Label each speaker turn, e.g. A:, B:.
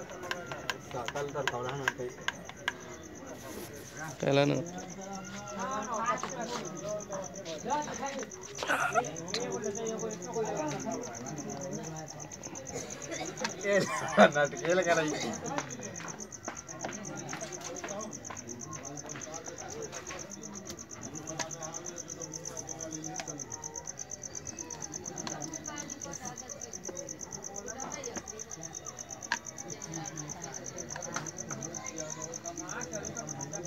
A: कल तर थोड़ा ना कहीं
B: पहिला ना
A: नाटकेला करायची